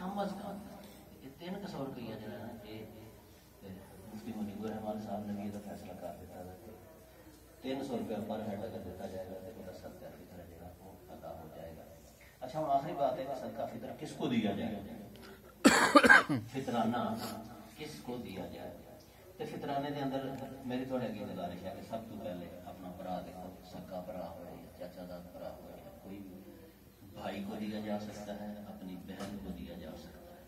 کم از کم تین کسور کئی نا کہ مفتی منی گور صاحب نے بھی یہ فیصلہ کر دیتا تھا کہ تین سو روپیہ پر ہیڈ اگر دیتا جائے گا تو میرا صدقہ فطر جو ہے وہ ادا ہو جائے گا اچھا ہم آخری بات ہے کہ صدقہ فطر کس کو دیا جائے گا فطرانہ کس کو دیا جائے گا تو فطرانے کے اندر میری تھوڑی اگی گزارش ہے کہ سب تو پہلے اپنا برا دیکھو سکا برا ہوئے یا چاچا داد برا ہوئے بھائی کو دیا جا سکتا ہے اپنی بہن کو دیا جا سکتا ہے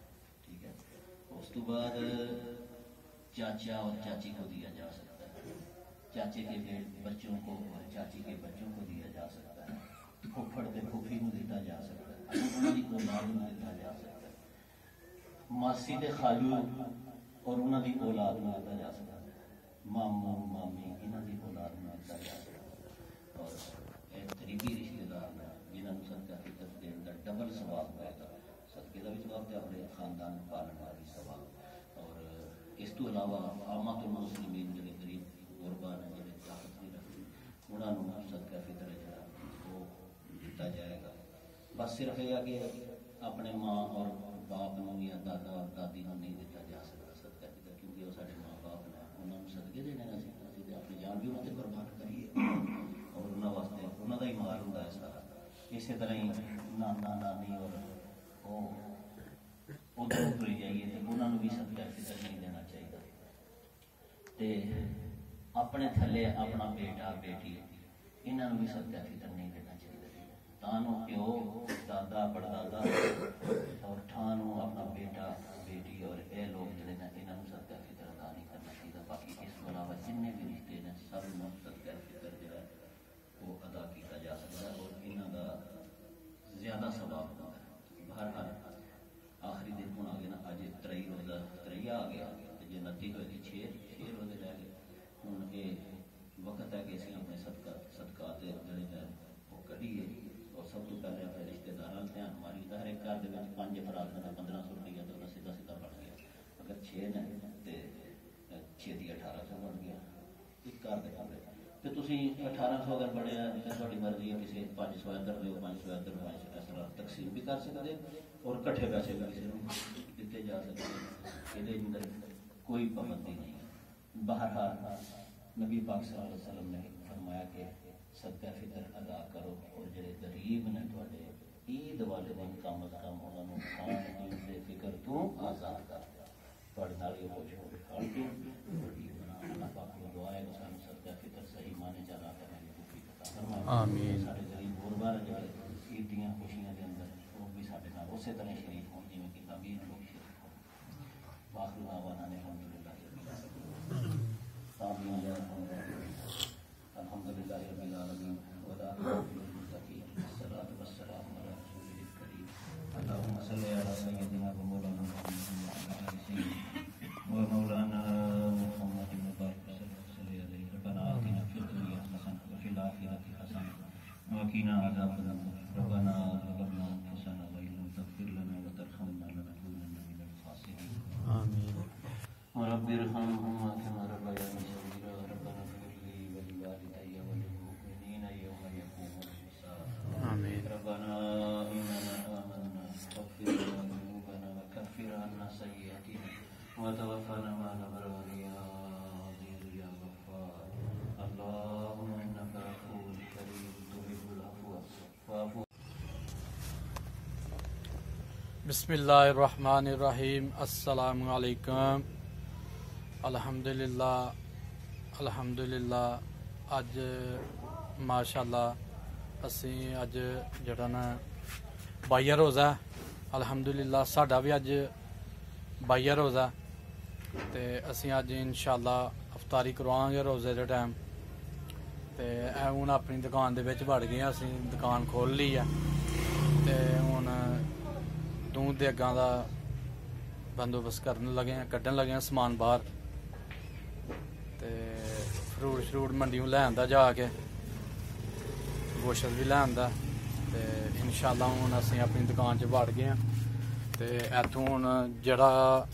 ٹھیک ہے اس تو بعد چاچا اور چاچی کو دیا جا سکتا ہے چاچے کے بچوں کو اور چاچی کے بچوں کو دیا جا سکتا ہے پھوپھڑ کے پھوپھی کو دیتا جا سکتا ہے پھوپھڑی کو نانی کو دیتا جا سکتا ہے ماسی کے خالو اور انہوں کی اولاد میں دیتا جا سکتا ہے مامو مامی انہوں کی اولاد میں دیتا جا سکتا ہے اور ایک قریبی رشتہ ثواب ہوا ہے صدقے کا بھی ثواب ہے اپنے خاندان پالن کا بھی ثواب اور اس تو علاوہ عامات المسلمین جو غریب غربان ہیں جو طاقت نہیں رکھتے انہوں نے صدقہ فطر ہے جڑا وہ دیتا جائے گا بس صرف یہ کہ اپنے ماں اور باپ نو یا دادا اور دادی نو نہیں دیتا جا سکتا صدقہ فطر کیونکہ وہ سارے ماں باپ نے انہوں نے صدقے دینے نہ سکتا اپنی جان بھی انہوں نے قربان کریے اور انہوں واسطے انہوں کا ہی مال ہوں ہے سارا ਇਸੇ ਤਰ੍ਹਾਂ ਹੀ ਨਾਨਾ ਨਾਨੀ ਔਰ ਉਹ ਉਧਰ ਤੁਰੇ ਜਾਈਏ ਤੇ ਉਹਨਾਂ ਨੂੰ ਵੀ ਸਤਿਕਾਰ ਫਿਕਰ ਨਹੀਂ ਦੇਣਾ ਚਾਹੀਦਾ ਤੇ ਆਪਣੇ ਥੱਲੇ ਆਪਣਾ ਬੇਟਾ ਬੇਟੀ ਇਹਨਾਂ ਨੂੰ ਵੀ ਸਤਿਕਾਰ ਫਿਕਰ ਨਹੀਂ ਦੇਣਾ ਚਾਹੀਦਾ ਤਾਂ ਨੂੰ ਪਿਓ ਦਾਦਾ ਪੜਦਾਦਾ ਔਰ ਠਾਂ ਨੂੰ ਆਪਣਾ ਬੇਟਾ ਬੇਟੀ ਔਰ ਇਹ ਲੋਕ ਜਿਹੜੇ ਨੇ ਇਹਨਾਂ ਨੂੰ ਸਤਿਕਾਰ ਫਿਕਰ ਅਦਾ ਨਹੀਂ ਕਰਨਾ ਚਾਹੀਦਾ ਬਾਕੀ ਇਸ ਤੋਂ ਇਲਾਵਾ ਜਿੰਨੇ ਵੀ ਰਿਸ਼ਤੇ ਨੇ ਸਭ ਨੂੰ چھ چیتی اٹھارہ سو بڑھ گیا ایک کر دکھا رہے تو تھی اٹھارہ سو اگر بڑے آپ کی مرضی ہے کسی پانچ سو ادھر دوں پانچ سو ادھر پیسہ تقسیم بھی کر سکتے اور کٹھے پیسے کا اسے دیتے جا سکے یہ کوئی پابندی نہیں بہرحال نبی پاک صلی اللہ علیہ وسلم نے فرمایا کہ صدقہ فطر ادا کرو اور جڑے غریب نے عید والے دن کھان تبادمہ فکر تو آزاد کر نال بڑی بنا اللہ پاک کو دعا ہے کہ سانو صدقہ فطر صحیح مانے جا آمین سارے غریب گروہ جا رہے عیدیاں خوشیاں دے اندر وہ بھی سارے نال اسی طرح شریف ہو جی شریف ہو پاک لوگ آبانہ نے الحمدللہ बिसमीम असलकम अलहमदिल्ला अलहमदिल्ला ਅੱਜ ਮਾਸ਼ਾਅੱਲਾ ਅਸੀਂ ਅੱਜ ਜਿਹੜਾ ਨਾ 22 ਰੋਜ਼ਾ ਅਲਹਮਦੁਲਿਲਾ ਸਾਡਾ ਵੀ ਅੱਜ 22 ਰੋਜ਼ਾ ਤੇ ਅਸੀਂ ਅੱਜ ਇਨਸ਼ਾਅੱਲਾ ਇਫਤਾਰੀ ਕਰਵਾਵਾਂਗੇ ਰੋਜ਼ੇ ਦੇ ਟਾਈਮ ਤੇ ਹੁਣ ਆਪਣੀ ਦੁਕਾਨ ਦੇ ਵਿੱਚ ਵੜ ਗਏ ਅਸੀਂ ਦੁਕਾਨ ਖੋਲ ਲਈ ਆ ਤੇ ਦੂਨ ਦੇ ਅੱਗਾਂ ਦਾ ਬੰਦੋਬਸਤ ਕਰਨ ਲੱਗੇ ਆ ਕੱਢਣ ਲੱਗੇ ਆ ਸਮਾਨ ਬਾਹਰ ਤੇ ਫਰੂਟ ਸ਼ਰੂਟ ਮੰਡੀੋਂ ਲੈ ਆਂਦਾ ਜਾ ਕੇ ਗੋਸ਼ਤ ਵੀ ਲੈ ਆਂਦਾ ਤੇ ਇਨਸ਼ਾਅੱਲਾ ਹੁਣ ਅਸੀਂ ਆਪਣੀ ਦੁਕਾਨ 'ਚ ਵੜ ਗਏ ਆ ਤੇ ਇੱਥੋਂ ਹੁਣ ਜਿਹੜਾ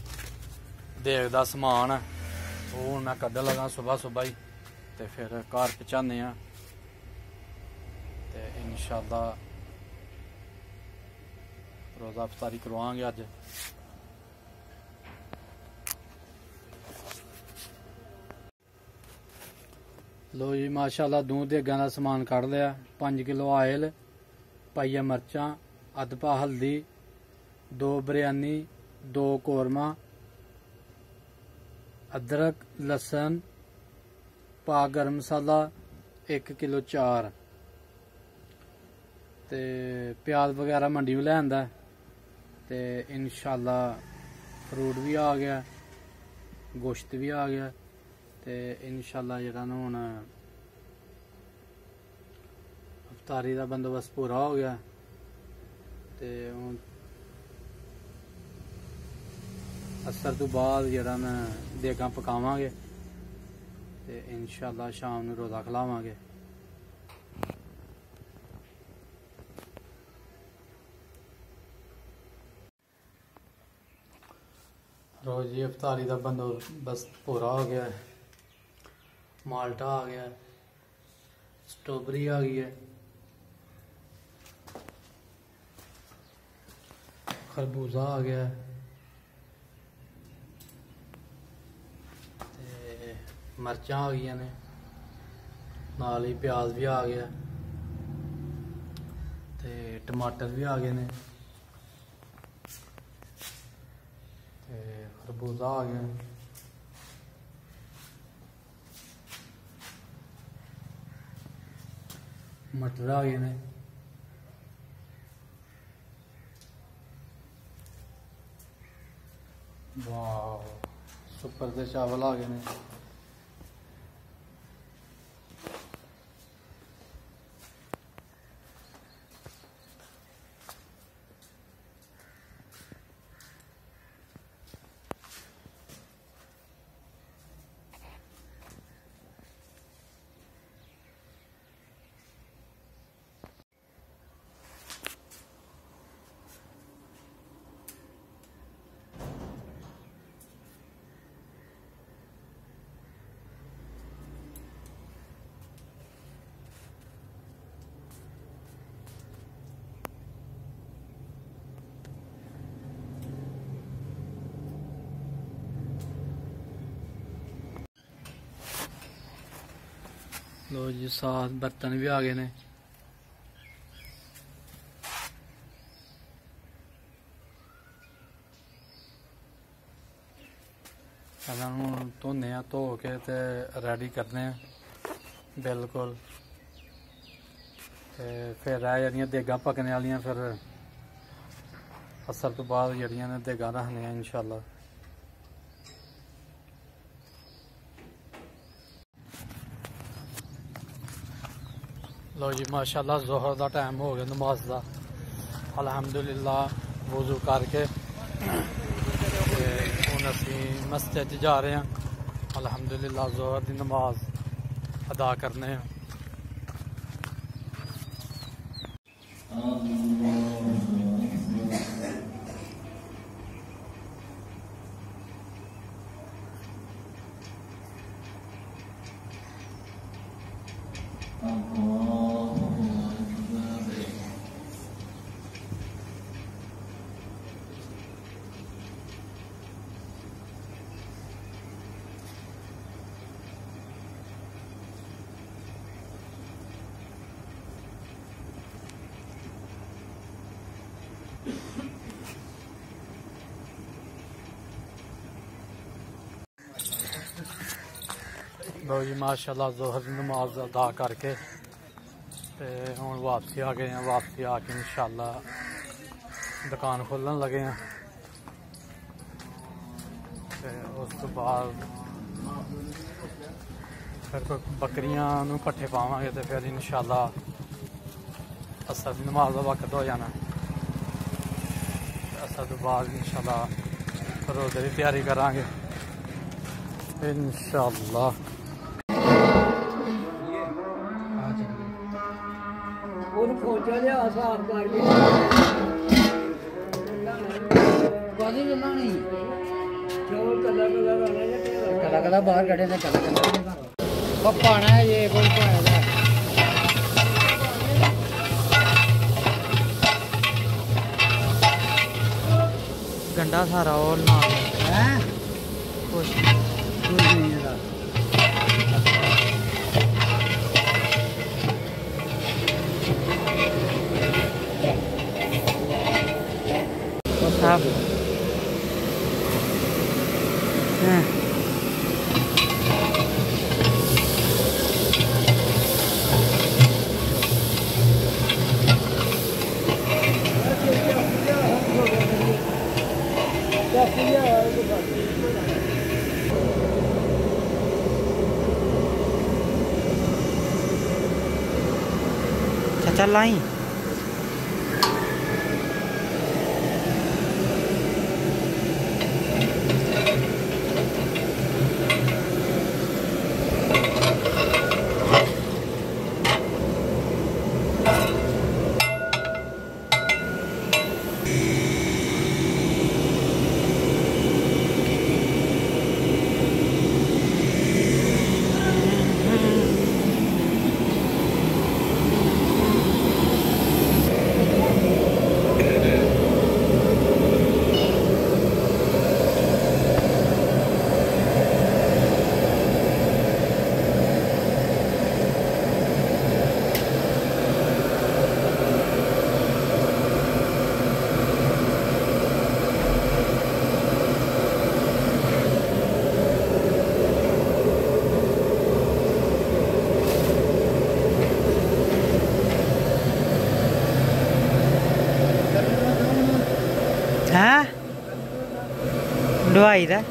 ਦੇਖਦਾ ਸਮਾਨ ਆ ਉਹ ਹੁਣ ਮੈਂ ਕੱਢ ਲਗਾ ਸਵੇਰ ਸਵੇਰ ਹੀ ਤੇ ਫਿਰ ਘਰ ਪਹੁੰਚਾਨੇ ਆ ਤੇ ਇਨਸ਼ਾਅੱਲਾ ਰੋਜ਼ਾ ਇਫਤਾਰੀ ਕਰਵਾਵਾਂਗੇ ਅੱਜ ਲੋ ਜੀ ਮਾਸ਼ਾਅੱਲਾ ਦੂਧ ਦੇ ਗਾਂ ਦਾ ਸਮਾਨ ਕੱਢ ਲਿਆ 5 ਕਿਲੋ ਆਇਲ ਪਾਈਆ ਮਰਚਾਂ ਅਦਪਾ ਹਲਦੀ ਦੋ ਬਰੀਆਨੀ ਦੋ ਕੋਰਮਾ ਅਦਰਕ ਲਸਣ ਪਾ ਗਰਮ ਮਸਾਲਾ 1 ਕਿਲੋ 4 ਤੇ ਪਿਆਜ਼ ਵਗੈਰਾ ਮੰਡੀ ਲੈ ਆਂਦਾ ਤੇ ਇਨਸ਼ਾਅੱਲਾ ਫਰੂਟ ਵੀ ਆ ਗਿਆ ਗੋਸ਼ਤ ਵੀ ਆ ਗਿਆ ਤੇ ਇਨਸ਼ਾਅੱਲਾ ਜਿਹੜਾ ਨਾ ਹੁਣ ਅਫਤਾਰੀ ਦਾ ਬੰਦੋਬਸਤ ਪੂਰਾ ਹੋ ਗਿਆ ਤੇ ਹੁਣ ਅਸਰ ਤੋਂ ਬਾਅਦ ਜਿਹੜਾ ਨਾ ਦੇਗਾ ਪਕਾਵਾਂਗੇ ਤੇ ਇਨਸ਼ਾਅੱਲਾ ਸ਼ਾਮ ਨੂੰ ਰੋਜ਼ਾ ਖਲਾਵਾਂਗੇ ਲੋ ਜੀ ਦਾ ਦਾ ਬਸ ਪੂਰਾ ਹੋ ਗਿਆ ਹੈ ਮਾਲਟਾ ਆ ਗਿਆ ਹੈ ਆ ਗਈ ਹੈ ਖਰਬੂਜ਼ਾ ਆ ਗਿਆ ਤੇ ਮਰਚਾਂ ਆ ਗਈਆਂ ਨੇ ਨਾਲ ਹੀ ਪਿਆਜ਼ ਵੀ ਆ ਗਿਆ ਤੇ ਟਮਾਟਰ ਵੀ ਆ ਗਏ ਨੇ خربوزہ آ گیا مٹر آ گئے واہ سپر ہو چاول آ گ ਜੀ ਸਾਥ ਬਰਤਨ ਵੀ ਆ ਗਏ ਨੇ ਸਾਨੂੰ ਤੋਂ ਧੋਨੇ ਆ ਧੋ ਕੇ ਤੇ ਰੈਡੀ ਕਰਨੇ ਆ ਬਿਲਕੁਲ ਤੇ ਫਿਰ ਆ ਜਿਹੜੀਆਂ ਦੇਗਾ ਪਕਣ ਵਾਲੀਆਂ ਫਿਰ ਅਸਰ ਤੋਂ ਬਾਅਦ ਜਿਹੜੀਆਂ ਨੇ ਦੇਗਾ ਰੱਖਣੇ ਆ ਇਨਸ਼ਾਅੱਲਾ لو جی ماشاء اللہ زہر دا ٹائم ہو گیا نماز دا الحمدللہ وضو کر کے ہوں اسی مسجد جا رہے ہیں الحمدللہ زہر دی نماز ادا کرنے ہیں بہو جی ماشاء اللہ زخر نماز ادا کر کے ہوں واپسی آ گئے واپسی آ کے ان شاء اللہ دکان کھولن لگے ہاں اس بکریاں کٹھے پاو گے تو ان شاء اللہ نماز کا وقت ہو جانا اصل تو بعد ان شاء اللہ تیاری کرا گے ان شاء اللہ ਉਹਨੂੰ ਖੋਜਾ ਲਿਆ ਸਾਫ ਕਰ ਕੇ ਵਾਦੀ ਜਨਾ ਨਹੀਂ ਚੋਲ ਕਲਾ ਕਲਾ ਰਹਿਣਾ ਜਾਂ ਤੇਰਾ ਕਲਾ ਕਲਾ ਬਾਹਰ ਕੱਢੇ ਤੇ ਕਲਾ ਕਲਾ ਉਹ ਪਾਣਾ ਇਹ ਕੋਈ ਪਾਣਾ ਗੰਡਾ ਸਾਰਾ ਉਹ ਨਾ ਹੈ ਕੁਛ ਨਹੀਂ thơm à. Chà chà lay ir?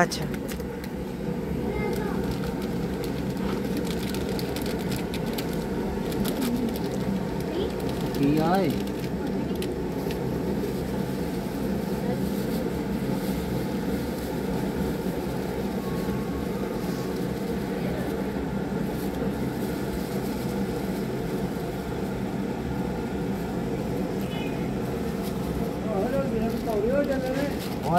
اچھا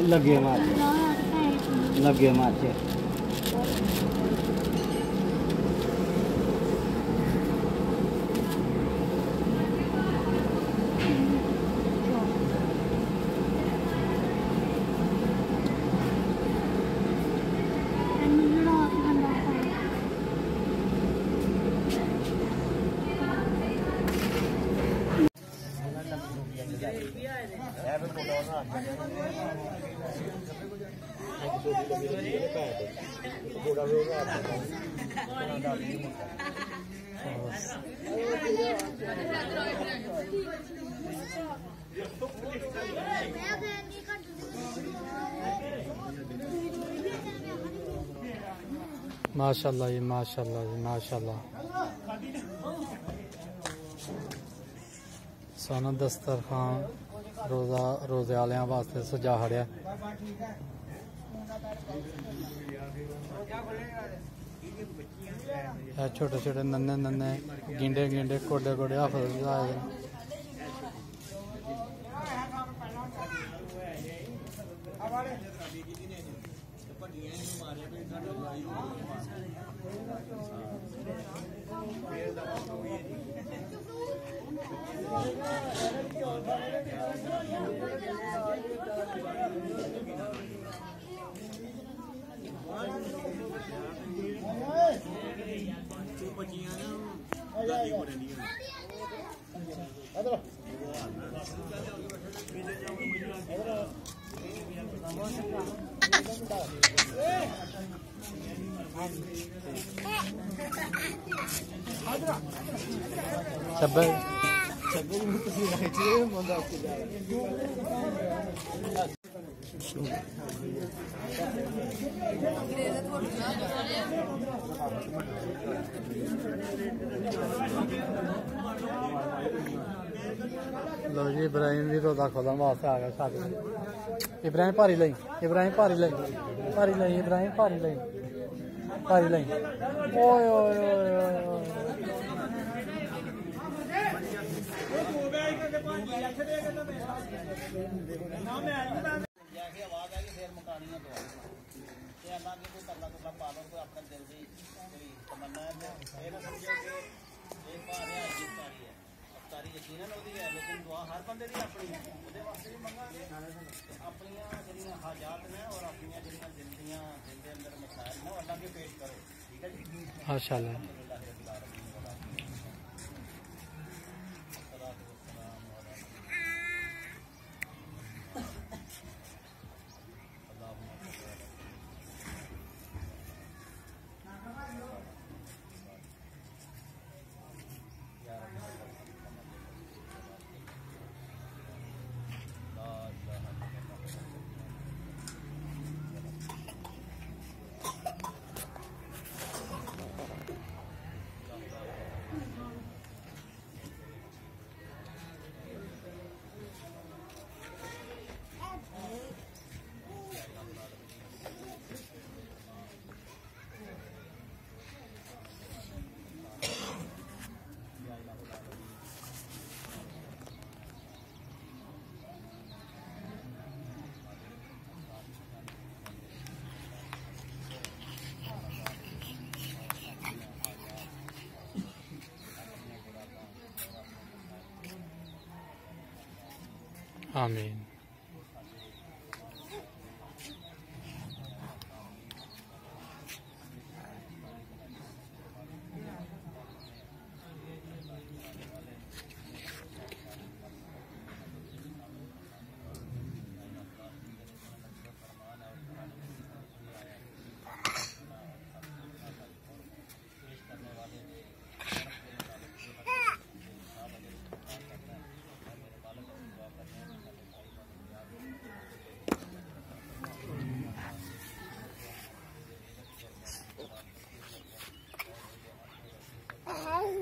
لگے مات لگے ماتے ماشاء اللہ جی ماشاء اللہ جی ماشاء اللہ سونا دسترخوان روزہ روزے روز واسطے سجا ہڑیا چھوٹے چھوٹے ننے ننے گینڈے گینڈے کوڈے کوڈے بجائے آئے Sabay. Sabay mo kasi nakikita mo daw sila. Thank لو جی ابراہیم کھولن واسطے آ گیا سات ابراہیم پاری لئی ابراہیم پاری لئی پاری لئی ابراہیم پاری لئی پاری لئی اوئے اوئے اوئے اپنے دل کی لائی ہے یقیناً وہی ہے لیکن دعا ہر بندے کی اپنی وہ منگا گے اپنی جہاں حاجات نے اور اپنی جہاں دل کے اندر مسائل نے اللہ کے پیش کرو ٹھیک ہے جی Amen.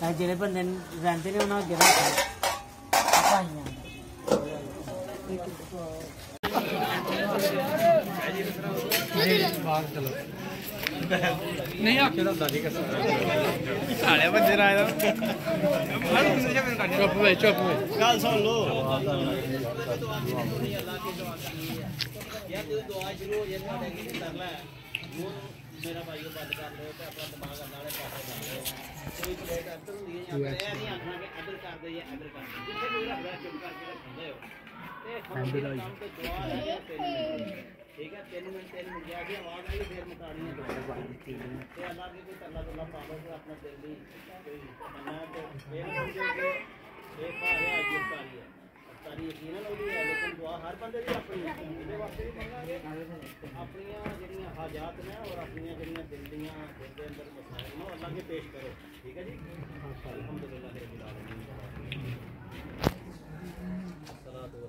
جب بند رنگ انہیں اگلے نہیں آپ سارے بندے بند کرنا دماغ کریں پالو ਸਾਰੀ ਯਕੀਨਨ ਉਹਦੀ ਹੈ ਲੇਕਿਨ ਦੁਆ ਹਰ ਬੰਦੇ ਦੀ ਆਪਣੀ ਹੈ ਵਾਸਤੇ ਵੀ ਮੰਗਾਂਗੇ ਆਪਣੀਆਂ ਜਿਹੜੀਆਂ ਹਾਜਾਤ ਨੇ ਔਰ ਆਪਣੀਆਂ ਜਿਹੜੀਆਂ ਦਿਲ ਦੀਆਂ ਦਿਲ ਦੇ ਅੰਦਰ ਮਸਾਇਲ ਨੂੰ ਅੱਲਾਹ ਕੇ ਪੇਸ਼ ਕਰੋ ਠੀਕ ਹੈ ਜੀ ਅਲਹਮਦੁਲਿਲਾ ਰੱਬਿਲ ਆਲਮੀਨ ਸਲਾਤੁ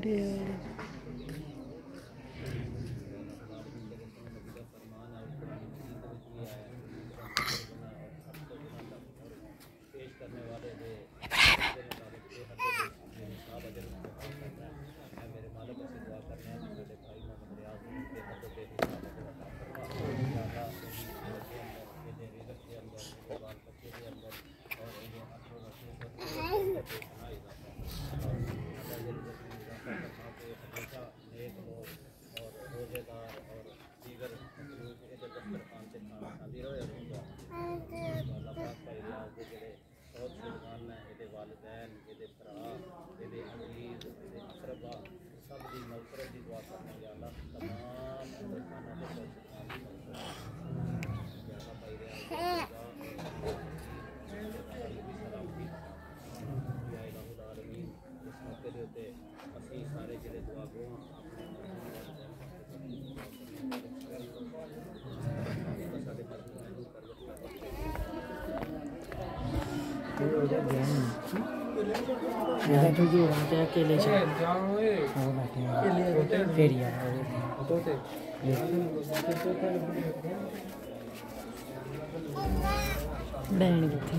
Deal. اسی سارے جڑے دعا گو ਇਹਦਾ ਤੋਂ ਜੋ ਰਾਤ ਹੈ ਅਕੇਲੇ ਚਾਹ ਜਾਓ ਏ ਬੈਠੇ ਆ ਅਕੇਲੇ ਬੈਠੇ ਫੇਰ ਯਾਰ ਉਹ ਤੋਂ ਤੇ ਇਹ ਤੋਂ ਤੇ ਬੈਣ ਗਏ ਥੇ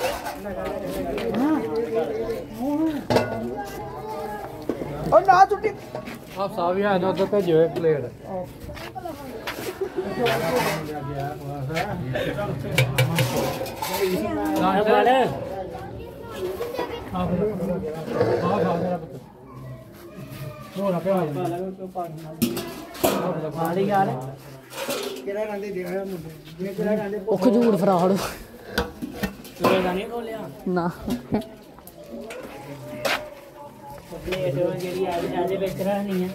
ਉਹ ਨਾ ਟੁੱਟੀ ਆ ਸਾਵੀ ਹੈ ਨਾ ਤਾਂ ਭੇਜੋ ਇੱਕ ਪਲੇਟ ਆਹ ਵਾਲੇ ਆਪ ਆਪ ਆ ਮੇਰਾ ਪੁੱਤ ਹੋਰ ਆਪੇ ਆ ਜਾ ਪਾਣੀ ਯਾਰ ਕਿਹੜਾ ਕਹਿੰਦੇ ਦੇਖਿਆ ਮੁੰਡੇ ਕਿਹੜਾ ਕਹਿੰਦੇ ਉਹ ਖਜੂਰ ਫਰਾੜ ਤੂੰ ਕਹਿੰਦਾ ਨਹੀਂ ਕੋਲਿਆ ਨਾ پہلے بچتا نہیں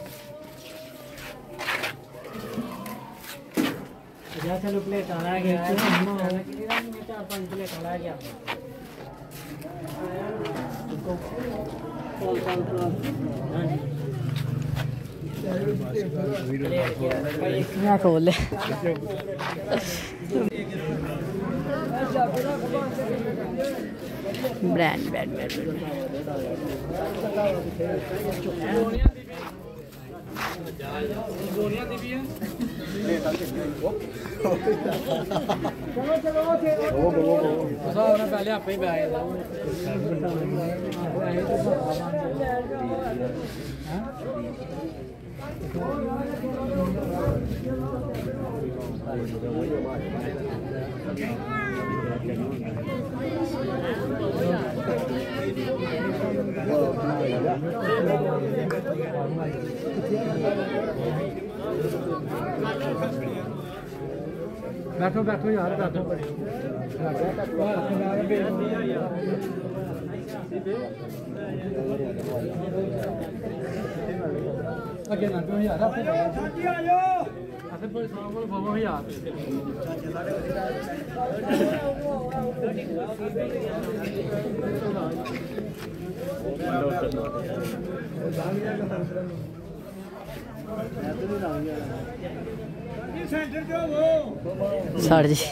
پلے گیا چار پلے گیا کھول برڈ پہلے آپ ہی پہ ਬੈਠੋ ਬੈਠੋ ਯਾਰ ਬੈਠੋ ਅੱਗੇ ਨਾ ਜਾਓ ਯਾਰ ਆਪੇ ساڑھ جی